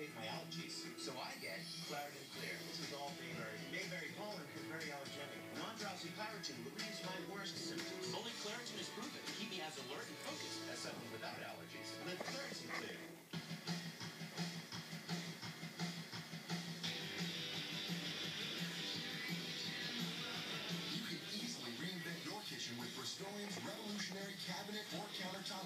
activate my allergies. So I get Claritin Clear. This is all Mayberry. Mayberry pollen is very allergenic. Non-drowsy Claritin will reduce my worst symptoms. Only Claritin is proven to keep me as alert and focused as someone without allergies. With Claritin Clear. You can easily reinvent your kitchen with Rust-Oleum's Revolutionary Cabinet or Countertop